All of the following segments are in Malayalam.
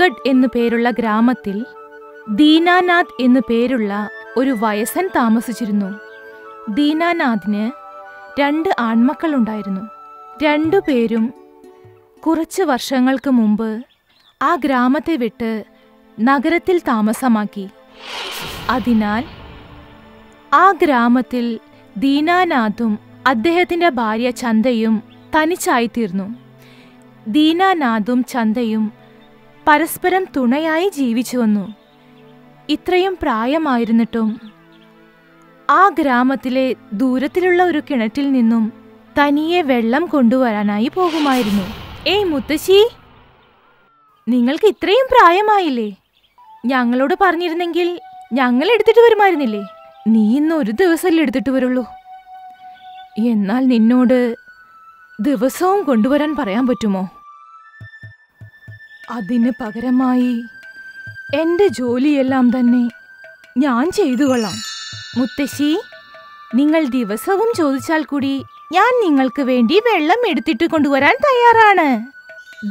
ഛത്തീസ്ഗഡ് എന്നു പേരുള്ള ഗ്രാമത്തിൽ ദീനാനാഥ് എന്നു പേരുള്ള ഒരു വയസ്സൻ താമസിച്ചിരുന്നു. ദീനാനാഥിന് രണ്ട് ആൺമക്കളുണ്ടായിരുന്നു. രണ്ടുപേരും കുറച്ച് വർഷങ്ങൾക്ക് മുമ്പ് ആ ഗ്രാമത്തെ വിട്ട് നഗരത്തിൽ താമസമാക്കി. അതിനാൽ ആ ഗ്രാമത്തിൽ ദീനാനാഥും അദ്ദേഹത്തിന്റെ ഭാര്യ ചന്തയും തനിച്ചായിത്തീർന്നു. ദീനാനാഥും ചന്തയും പരസ്പരം തുണയായി ജീവിച്ചു വന്നു. ഇത്രയും പ്രായമായിരുന്നിട്ടും ആ ഗ്രാമത്തിലെ ദൂരത്തിലുള്ള ഒരു കിണറ്റിൽ നിന്നും തനിയെ വെള്ളം കൊണ്ടുവരാനായി പോകുമായിരുന്നു. ഏയ് മുത്തശ്ശി! നിങ്ങൾക്ക് ഇത്രയും പ്രായമായില്ലേ? ഞങ്ങളോട് പറഞ്ഞിരുന്നെങ്കിൽ ഞങ്ങൾ എടുത്തിട്ട് വരുമായിരുന്നില്ലേ? നീ ഇന്ന് ഒരു ദിവസമല്ലേ എടുത്തിട്ട് വരുള്ളൂ. എന്നാൽ നിന്നോട് ദിവസവും കൊണ്ടുവരാൻ പറയാൻ പറ്റുമോ? അതിന് പകരമായി എന്റെ ജോലിയെല്ലാം തന്നെ ഞാൻ ചെയ്തു കൊള്ളാം. മുത്തശ്ശി നിങ്ങൾ ദിവസവും ചോദിച്ചാൽ കൂടി ഞാൻ നിങ്ങൾക്ക് വേണ്ടി വെള്ളം എടുത്തിട്ട് കൊണ്ടുവരാൻ തയ്യാറാണ്.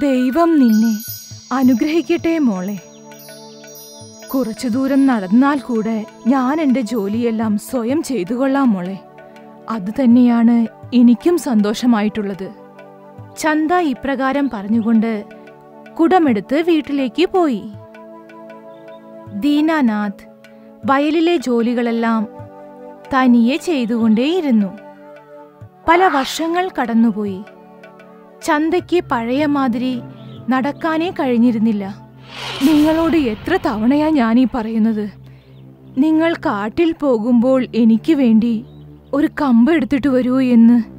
ദൈവം നിന്നെ അനുഗ്രഹിക്കട്ടെ മോളെ. കുറച്ചു ദൂരം നടന്നാൽ കൂടെ ഞാൻ എന്റെ ജോലിയെല്ലാം സ്വയം ചെയ്തു കൊള്ളാം മോളെ. അത് തന്നെയാണ് എനിക്കും സന്തോഷമായിട്ടുള്ളത്. ചന്ത ഇപ്രകാരം പറഞ്ഞുകൊണ്ട് കുടമെടുത്ത് വീട്ടിലേക്ക് പോയി. ദീനാനാഥ് വയലിലെ ജോലികളെല്ലാം തനിയെ ചെയ്തുകൊണ്ടേയിരുന്നു. പല വർഷങ്ങൾ കടന്നുപോയി. ചന്തയ്ക്ക് പഴയ മാതിരി നടക്കാനേ കഴിഞ്ഞിരുന്നില്ല. നിങ്ങളോട് എത്ര തവണയാ ഞാനീ പറയുന്നത്? നിങ്ങൾ കാട്ടിൽ പോകുമ്പോൾ എനിക്ക് വേണ്ടി ഒരു കമ്പ് എടുത്തിട്ട് വരൂ എന്ന്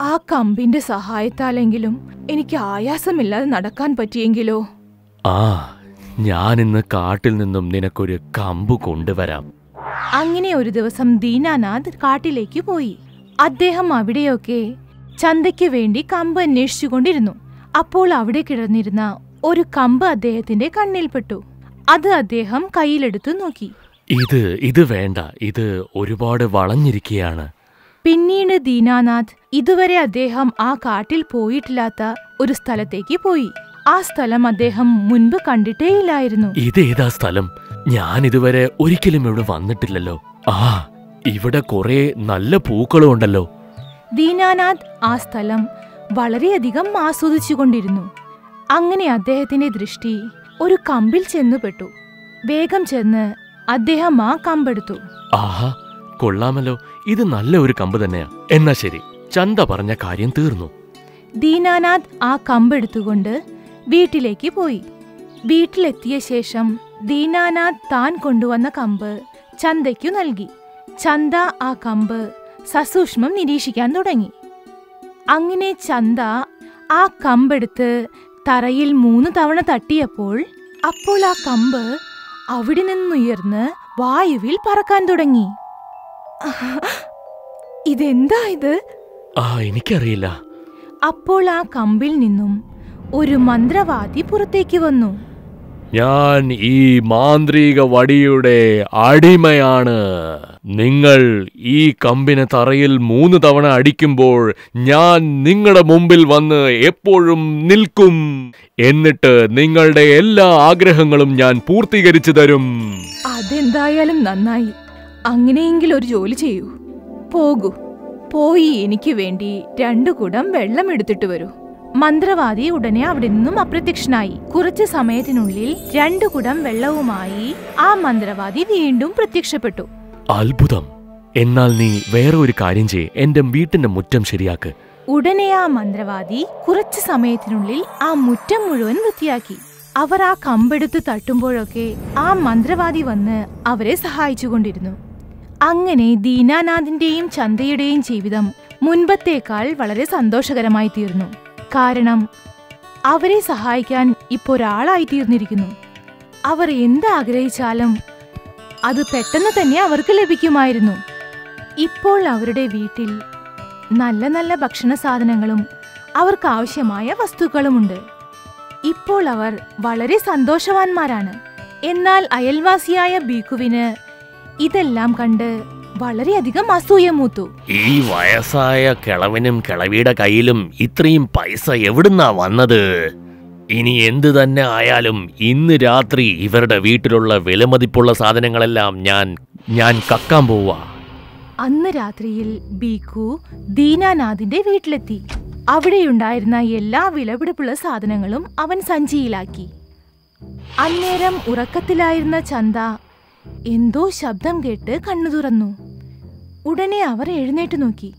ആ കമ്പിന്റെ സഹായത്താലെങ്കിലും എനിക്ക് ആയാസമില്ലാതെ നടക്കാൻ പറ്റിയെങ്കിലോ? ആ ഞാനിന്ന് കാട്ടിൽ നിന്നും നിനക്കൊരു കമ്പ് കൊണ്ടുവരാം. അങ്ങനെ ഒരു ദിവസം ദീനാനാഥ് കാട്ടിലേക്ക് പോയി. അദ്ദേഹം അവിടെയൊക്കെ ചന്തയ്ക്ക് വേണ്ടി കമ്പ് അന്വേഷിച്ചുകൊണ്ടിരുന്നു. അപ്പോൾ അവിടെ കിടന്നിരുന്ന ഒരു കമ്പ് അദ്ദേഹത്തിന്റെ കണ്ണിൽപ്പെട്ടു. അത് അദ്ദേഹം കയ്യിലെടുത്തു നോക്കി. ഇത് ഇത് വേണ്ട ഇത് ഒരുപാട് വളഞ്ഞിരിക്കുകയാണ് പിന്നീട് ദീനാനാഥ് ഇതുവരെ അദ്ദേഹം ആ കാട്ടിൽ പോയിട്ടില്ലാത്ത ഒരു സ്ഥലത്തേക്ക് പോയി. ആ സ്ഥലം അദ്ദേഹം മുൻപ് കണ്ടിട്ടേയില്ലായിരുന്നു. ഇതേതാ സ്ഥലം? ഞാൻ ഇതുവരെ ഒരിക്കലും ഇവിടെ വന്നിട്ടില്ലല്ലോ. ആ ഇവിടെ കുറെ നല്ല പൂക്കളും ഉണ്ടല്ലോ. ദീനാനാഥ് ആ സ്ഥലം വളരെയധികം ആസ്വദിച്ചുകൊണ്ടിരുന്നു. അങ്ങനെ അദ്ദേഹത്തിന്റെ ദൃഷ്ടി ഒരു കമ്പിൽ ചെന്നുപെട്ടു. വേഗം ചെന്ന് അദ്ദേഹം ആ കമ്പെടുത്തു. ആഹാ കൊള്ളാമല്ലോ. ഇത് നല്ല ഒരു കമ്പ് തന്നെയാ. എന്നാ ശരി. ചന്ത പറഞ്ഞ കാര്യം തീർന്നു. ദീനാനാഥ് ആ കമ്പെടുത്തുകൊണ്ട് വീട്ടിലേക്ക് പോയി. വീട്ടിലെത്തിയ ശേഷം ദീനാനാഥ് താൻ കൊണ്ടുവന്ന കമ്പ് ചന്തയ്ക്കു നൽകി. ചന്ത ആ കമ്പ് സസൂക്ഷ്മം നിരീക്ഷിക്കാൻ തുടങ്ങി. അങ്ങനെ ചന്ത ആ കമ്പെടുത്ത് തറയിൽ മൂന്ന് തവണ തട്ടിയപ്പോൾ അപ്പോൾ ആ കമ്പ് അവിടെ നിന്നുയർന്ന് വായുവിൽ പറക്കാൻ തുടങ്ങി. ഇതെന്താ ഇത്? ആ എനിക്കറിയില്ല. അപ്പോൾ ആ കമ്പിൽ നിന്നും ഒരു മന്ത്രവാദി പുറത്തേക്ക് വന്നു. ഞാൻ ഈ മാന്ത്രിക വടിയുടെ അടിമയാണ്. നിങ്ങൾ ഈ കമ്പിനെ തറയിൽ മൂന്ന് തവണ അടിക്കുമ്പോൾ ഞാൻ നിങ്ങളുടെ മുമ്പിൽ വന്ന് എപ്പോഴും നിൽക്കും. എന്നിട്ട് നിങ്ങളുടെ എല്ലാ ആഗ്രഹങ്ങളും ഞാൻ പൂർത്തീകരിച്ചു തരും. അതെന്തായാലും നന്നായി. അങ്ങനെയെങ്കിൽ ഒരു ജോലി ചെയ്യൂ. പോകൂ. പോയി എനിക്ക് വേണ്ടി രണ്ടു കുടം വെള്ളം എടുത്തിട്ട് വരൂ. മന്ത്രവാദി ഉടനെ അവിടെ നിന്നും അപ്രത്യക്ഷനായി. കുറച്ചു സമയത്തിനുള്ളിൽ രണ്ടു കുടം വെള്ളവുമായി ആ മന്ത്രവാദി വീണ്ടും പ്രത്യക്ഷപ്പെട്ടു. അത്ഭുതം. എന്നാൽ നീ വേറെ ഒരു കാര്യം ചെയ്യേ. എന്റെ വീട്ടിന്റെ മുറ്റം ശരിയാക്ക്. ഉടനെ ആ മന്ത്രവാദി കുറച്ചു സമയത്തിനുള്ളിൽ ആ മുറ്റം മുഴുവൻ വൃത്തിയാക്കി. അവർ ആ കമ്പെടുത്ത് തട്ടുമ്പോഴൊക്കെ ആ മന്ത്രവാദി വന്ന് അവരെ സഹായിച്ചുകൊണ്ടിരുന്നു. അങ്ങനെ ദീനാനാഥിന്റെയും ചന്തയുടെയും ജീവിതം മുൻപത്തേക്കാൾ വളരെ സന്തോഷകരമായി തീർന്നു. കാരണം അവരെ സഹായിക്കാൻ ഇപ്പോൾ ഒരാളായി തീർന്നിരിക്കുന്നു. അവർ എന്ത് ആഗ്രഹിച്ചാലും അത് പെട്ടെന്ന് തന്നെ അവർക്ക് ലഭിക്കുമായിരുന്നു. ഇപ്പോൾ അവരുടെ വീട്ടിൽ നല്ല നല്ല ഭക്ഷണ സാധനങ്ങളും അവർക്ക് ആവശ്യമായ വസ്തുക്കളുമുണ്ട്. ഇപ്പോൾ അവർ വളരെ സന്തോഷവാന്മാരാണ്. എന്നാൽ അയൽവാസിയായ ബീക്കുവിന് ഇതെല്ലാം കണ്ട് വളരെയധികം അസൂയ മൂത്തു. ഈ വയസ്സായ കിളവനും കിളവിയുടെ കയ്യിലും ഇത്രയും പൈസ എവിടുന്നാ വന്നത്? ഇനി എന്ത് തന്നെ ആയാലും ഇന്ന് രാത്രി ഇവരുടെ വീട്ടിലുള്ള വിലമതിപ്പുള്ള സാധനങ്ങളെല്ലാം ഞാൻ ഞാൻ കക്കാൻ പോവാ. അന്ന് രാത്രിയിൽ ബീക്കു ദീനാനാഥിന്റെ വീട്ടിലെത്തി. അവിടെയുണ്ടായിരുന്ന എല്ലാ വിലപിടിപ്പുള്ള സാധനങ്ങളും അവൻ സഞ്ചിയിലാക്കി. അന്നേരം ഉറക്കത്തിലായിരുന്ന ചന്ത എന്തോ ശബ്ദം കേട്ട് കണ്ണു തുറന്നു. ഉടനെ അവർ എഴുന്നേറ്റ് നോക്കി.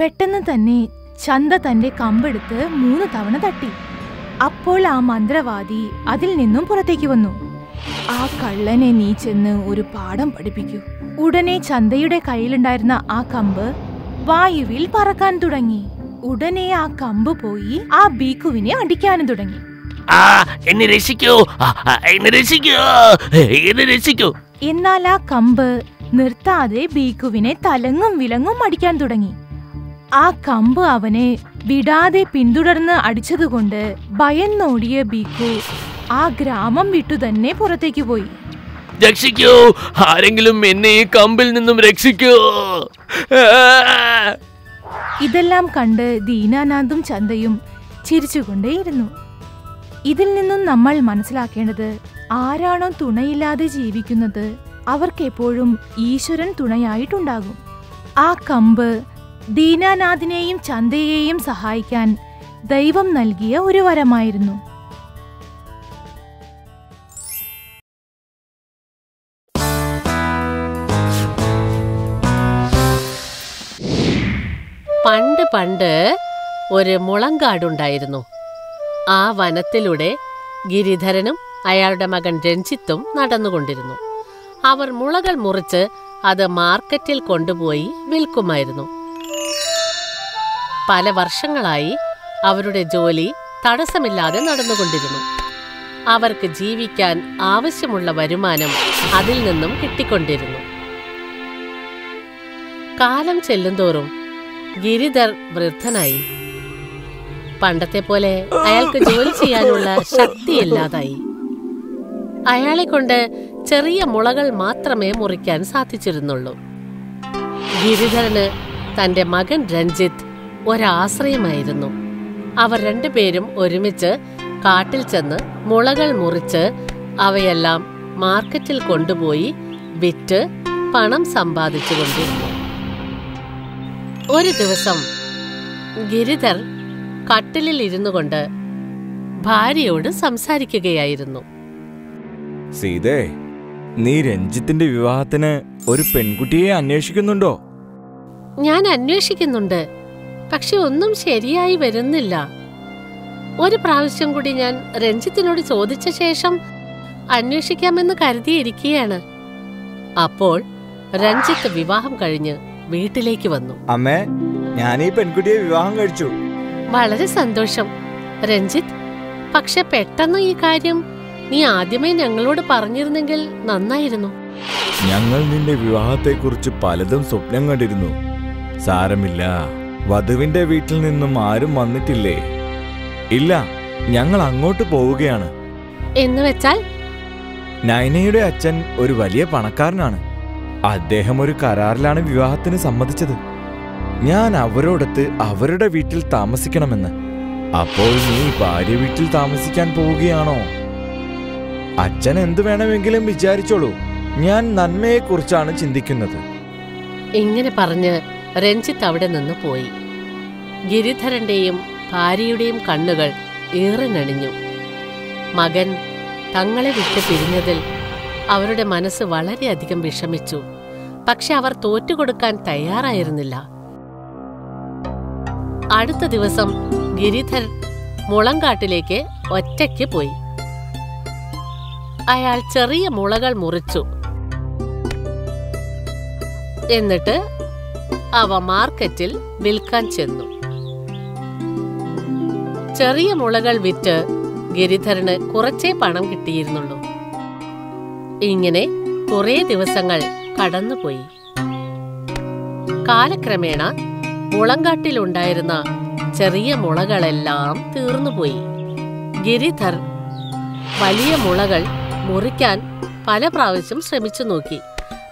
പെട്ടെന്ന് തന്നെ ചന്ത തന്റെ കമ്പെടുത്ത് മൂന്ന് തവണ തട്ടി. അപ്പോൾ ആ മന്ത്രവാദി അതിൽ നിന്നും പുറത്തേക്ക് വന്നു. ആ കള്ളനെ നീ ചെന്ന് ഒരു പാഠം പഠിപ്പിക്കൂ. ഉടനെ ചന്തയുടെ കയ്യിലുണ്ടായിരുന്ന ആ കമ്പ് വായുവിൽ പറക്കാൻ തുടങ്ങി. ഉടനെ ആ കമ്പ് പോയി ആ ബീക്കുവിനെ അടിക്കാനും തുടങ്ങി. ആ എന്നെ രക്ഷിക്കൂ. എന്നെ രക്ഷിക്കൂ. എന്നെ രക്ഷിക്കൂ. എന്നാൽ ആ കമ്പ് നിർത്താതെ ബീക്കുവിനെ തലങ്ങും വിലങ്ങും അടിക്കാൻ തുടങ്ങി. ആ കമ്പ് അവനെ വിടാതെ പിന്തുടർന്ന് അടിച്ചതുകൊണ്ട് ഭയന്നോടിയ ബീക്കു ആ ഗ്രാമം വിട്ടു തന്നെ പുറത്തേക്ക് പോയി. രക്ഷിക്കൂ. ആരെങ്കിലും എന്നെ ഈ കമ്പിൽ നിന്നും രക്ഷിക്കൂ. ഇതെല്ലാം കണ്ട് ദീനാനാഥും ചന്തയും ചിരിച്ചുകൊണ്ടേയിരുന്നു. ഇതിൽ നിന്നും നമ്മൾ മനസ്സിലാക്കേണ്ടത് ആരാണോ തുണയില്ലാതെ ജീവിക്കുന്നത് അവർക്കെപ്പോഴും ഈശ്വരൻ തുണയായിട്ടുണ്ടാകും. ആ കമ്പ് ദീനാനാഥിനെയും ചന്തയെയും സഹായിക്കാൻ ദൈവം നൽകിയ ഒരു വരമായിരുന്നു. പണ്ട് പണ്ട് ഒരു മുളങ്കാടുണ്ടായിരുന്നു. ആ വനത്തിലൂടെ ഗിരിധരനും അയാളുടെ മകൻ രഞ്ജിത്തും നടന്നുകൊണ്ടിരുന്നു. അവർ മുളകൾ മുറിച്ച് അത് മാർക്കറ്റിൽ കൊണ്ടുപോയി വിൽക്കുമായിരുന്നു. പല വർഷങ്ങളായി അവരുടെ ജോലി തടസ്സമില്ലാതെ നടന്നുകൊണ്ടിരുന്നു. അവർക്ക് ജീവിക്കാൻ ആവശ്യമുള്ള വരുമാനം അതിൽ നിന്നും കിട്ടിക്കൊണ്ടിരുന്നു. കാലം ചെല്ലുന്തോറും ഗിരിധർ വൃദ്ധനായി പണ്ടത്തെ പോലെ അയാൾക്ക് ജോലി ചെയ്യാനുള്ള ശക്തിയില്ലാതായി. അയാളെ കൊണ്ട് ചെറിയ മുളകൾ മാത്രമേ മുറിക്കാൻ സാധിച്ചിരുന്നുള്ളൂ. ഗിരിധരന് തന്റെ മകൻ രഞ്ജിത്ത് ഒരാശ്രയമായിരുന്നു. അവർ രണ്ടുപേരും ഒരുമിച്ച് കാട്ടിൽ ചെന്ന് മുളകൾ മുറിച്ച് അവയെല്ലാം മാർക്കറ്റിൽ കൊണ്ടുപോയി വിറ്റ് പണം സമ്പാദിച്ചുകൊണ്ടിരുന്നു. ഒരു ദിവസം ഗിരിധർ കട്ടിലിൽ ഇരുന്നു കൊണ്ട് ഭാര്യയോട് സംസാരിക്കുകയായിരുന്നു. സീതേ നീ രഞ്ജിത്തിന്റെ വിവാഹത്തിന് ഒരു പെൺകുട്ടിയെ അന്വേഷിക്കുന്നുണ്ടോ? ഞാൻ അന്വേഷിക്കുന്നുണ്ട് പക്ഷെ ഒന്നും ശരിയായി വരുന്നില്ല. ഒരു പ്രാവശ്യം കൂടി ഞാൻ രഞ്ജിത്തിനോട് ചോദിച്ച ശേഷം അന്വേഷിക്കാമെന്ന് കരുതിയിരിക്കുകയാണ്. അപ്പോൾ രഞ്ജിത്ത് വിവാഹം കഴിഞ്ഞ് വീട്ടിലേക്ക് വന്നു. അമ്മേ ഞാൻ ഈ പെൺകുട്ടിയെ വിവാഹം കഴിച്ചു. വളരെ സന്തോഷം. രഞ്ജിത്ത് പക്ഷെ പെട്ടെന്ന് ഈ കാര്യം നീ ആദ്യമേ ഞങ്ങളോട് പറഞ്ഞിരുന്നെങ്കിൽ നന്നായിരുന്നു. ഞങ്ങൾ നിന്റെ വിവാഹത്തെക്കുറിച്ച് പലതും സ്വപ്നം കണ്ടിരുന്നു. സാരമില്ല വധുവിന്റെ വീട്ടിൽ നിന്നും ആരും വന്നിട്ടില്ലേ? ഇല്ല ഞങ്ങൾ അങ്ങോട്ട് പോവുകയാണ്. എന്ന് വെച്ചാൽ? നൈനയുടെ അച്ഛൻ ഒരു വലിയ പണക്കാരനാണ്. അദ്ദേഹം ഒരു കരാറിലാണ് വിവാഹത്തിന് സമ്മതിച്ചത്. ഞാൻ അവരോടത്ത് അവരുടെ വീട്ടിൽ താമസിക്കണമെന്ന്. അപ്പോൾ നീ ഭാര്യ വീട്ടിൽ താമസിക്കാൻ പോവുകയാണോ? അച്ഛൻ എന്ത് വേണമെങ്കിലും വിചാരിച്ചോളൂ. ഞാൻ നന്മയെക്കുറിച്ചാണ് ചിന്തിക്കുന്നത്. ഇങ്ങനെ പറഞ്ഞ് രഞ്ജിത്ത് അവിടെ നിന്ന് പോയി. ഗിരിധരന്റെയും ഭാര്യയുടെയും കണ്ണുകൾ ഈറനണിഞ്ഞു മകൻ തങ്ങളെ വിട്ട് പിരിഞ്ഞതിൽ അവരുടെ മനസ്സ് വളരെയധികം വിഷമിച്ചു. പക്ഷെ അവർ തോറ്റുകൊടുക്കാൻ തയ്യാറായിരുന്നില്ല. അടുത്ത ദിവസം ഗിരിധർ മുളങ്കാട്ടിലേക്ക് ഒറ്റയ്ക്ക് പോയി. അയാൾ ചെറിയ മുളകൾ മുറിച്ചു. എന്നിട്ട് അവ മാർക്കറ്റിൽ വിൽക്കാൻ ചെന്നു. ചെറിയ മുളകൾ വിറ്റ് ഗിരിധരന് കുറച്ചേ പണം കിട്ടിയിരുന്നുള്ളൂ. ഇങ്ങനെ കുറേ ദിവസങ്ങൾ കടന്നുപോയി. കാലക്രമേണ മുളങ്കാട്ടിലുണ്ടായിരുന്ന ചെറിയ മുളകളെല്ലാം തീർന്നുപോയി. ഗിരിധർ വലിയ മുളകൾ മുറിക്കാൻ പല പ്രാവശ്യം ശ്രമിച്ചു നോക്കി.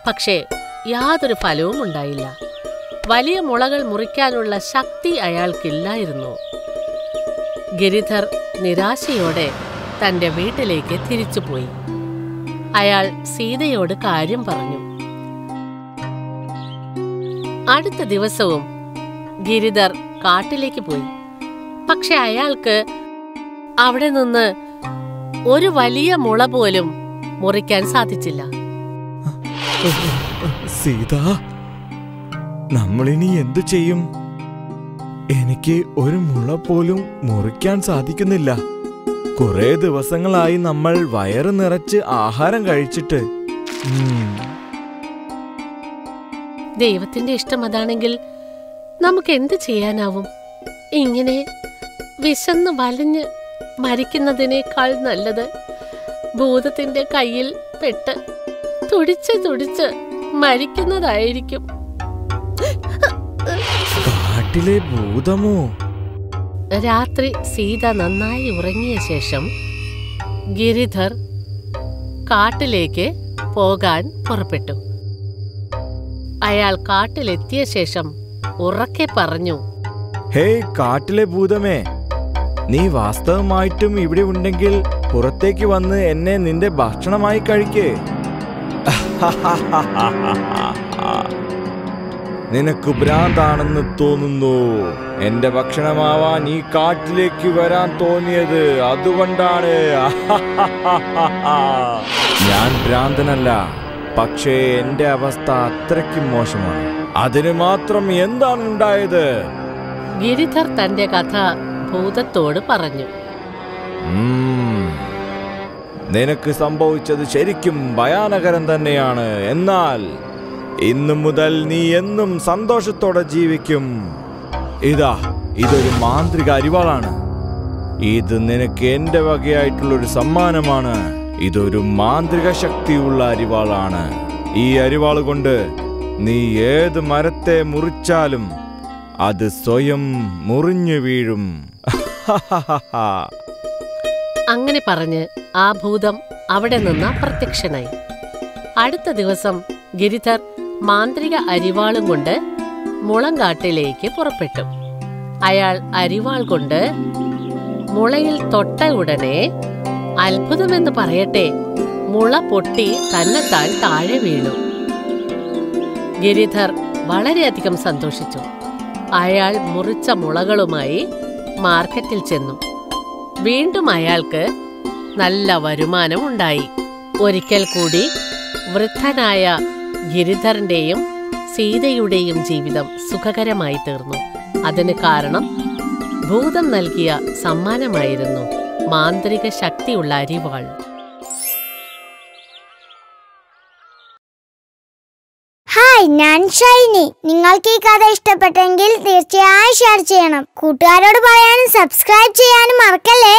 പക്ഷേ യാതൊരു ഫലവും ഉണ്ടായില്ല. വലിയ മുളകൾ മുറിക്കാനുള്ള ശക്തി അയാൾക്കില്ലായിരുന്നു. ഗിരിധർ നിരാശയോടെ തന്റെ വീട്ടിലേക്ക് തിരിച്ചുപോയി. അയാൾ സീതയോട് കാര്യം പറഞ്ഞു. അടുത്ത ദിവസവും ഗിരിധർ കാട്ടിലേക്ക് പോയി. പക്ഷെ അയാൾക്ക് അവിടെ നിന്ന് ഒരു വലിയ മുള പോലും മുറിക്കാൻ സാധിച്ചില്ല. സീത നമ്മളിനി എന്തു ചെയ്യും? എനിക്ക് ഒരു മുള പോലും മുറിക്കാൻ സാധിക്കുന്നില്ല. കുറെ ദിവസങ്ങളായി നമ്മൾ വയറ് നിറച്ച് ആഹാരം കഴിച്ചിട്ട്. ദൈവത്തിന്റെ ഇഷ്ടം അതാണെങ്കിൽ നമുക്ക് എന്ത് ചെയ്യാനാവും? ഇങ്ങനെ വിശന്ന് വലഞ്ഞ് മരിക്കുന്നതിനേക്കാൾ നല്ലത് ഭൂതത്തിന്റെ കയ്യിൽ പെട്ട് തുടിച്ച് തുടിച്ച് മരിക്കുന്നതായിരിക്കും. കാട്ടിലെ ഭൂതമോ? രാത്രി സീത നന്നായി ഉറങ്ങിയ ശേഷം ഗിരിധർ കാട്ടിലേക്ക് പോകാൻ പുറപ്പെട്ടു. അയാൾ കാട്ടിലെത്തിയ ശേഷം ഉറക്കെ പറഞ്ഞു. ഹേ കാട്ടിലെ ഭൂതമേ നീ വാസ്തവമായിട്ടും ഇവിടെ ഉണ്ടെങ്കിൽ പുറത്തേക്ക് വന്ന് എന്നെ നിന്റെ ഭക്ഷണമായി കഴിക്കേ. നിനക്ക് ഭ്രാന്താണെന്ന് തോന്നുന്നു. എന്റെ ഭക്ഷണമാവാൻ ഈ കാട്ടിലേക്ക് വരാൻ തോന്നിയത്. അതുകൊണ്ടാണ്. ഞാൻ ഭ്രാന്തനല്ല പക്ഷേ എന്റെ അവസ്ഥ അത്രയ്ക്കും മോശമാണ്. അതിന് മാത്രം എന്താണ് ഉണ്ടായത്? ഗിരിധർ തന്റെ കഥ ഭൂതത്തോട് പറഞ്ഞു. നിനക്ക് സംഭവിച്ചത് ശരിക്കും ഭയാനകരം തന്നെയാണ്. എന്നാൽ ഇന്നു മുതൽ നീ എന്നും സന്തോഷത്തോടെ ജീവിക്കും. ഇതാ ഇതൊരു മാന്ത്രിക അരിവാളാണ്. ഇത് നിനക്ക് എന്റെ വകയായിട്ടുള്ള ഒരു സമ്മാനമാണ്. ഇതൊരു മാന്ത്രിക ശക്തിയുള്ള അരിവാളാണ്. ഈ അരിവാൾ കൊണ്ട് നീ ഏത് മരത്തെ മുറിച്ചാലും അത് സ്വയം മുറിഞ്ഞു വീഴും. അങ്ങനെ പറഞ്ഞ് ആ ഭൂതം അവിടെ നിന്ന് അപ്രത്യക്ഷനായി അടുത്ത ദിവസം ഗിരിധർ മാന്ത്രിക അരിവാളും കൊണ്ട് മുളങ്കാട്ടിലേക്ക് പുറപ്പെട്ടു. അയാൾ അരിവാൾ കൊണ്ട് മുളയിൽ തൊട്ട ഉടനെ അത്ഭുതമെന്ന് പറയട്ടെ മുള പൊട്ടി തന്നെത്താൻ താഴെ വീണു. ഗിരിധർ വളരെയധികം സന്തോഷിച്ചു. അയാൾ മുറിച്ച മുളകളുമായി മാർക്കറ്റിൽ ചെന്നു. വീണ്ടും അയാൾക്ക് നല്ല വരുമാനം ഉണ്ടായി. ഒരിക്കൽ കൂടി വൃദ്ധനായ ഗിരിധറിന്റെയും സീതയുടെയും ജീവിതം സുഖകരമായി തീർന്നു. അതിന് കാരണം ഭൂതം നൽകിയ സമ്മാനമായിരുന്നു മാന്ത്രിക ശക്തിയുള്ള അരിവാൾ. ഞാൻ ഷൈനി. നിങ്ങൾക്ക് ഈ കഥ ഇഷ്ടപ്പെട്ടെങ്കിൽ തീർച്ചയായും ഷെയർ ചെയ്യണം. കൂട്ടുകാരോട് പറയാനും സബ്സ്ക്രൈബ് ചെയ്യാനും മറക്കല്ലേ?